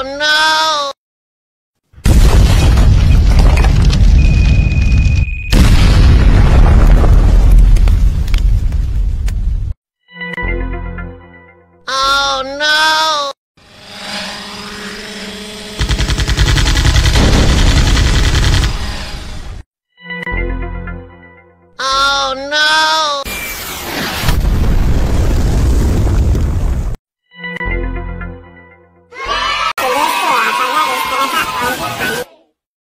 Oh no!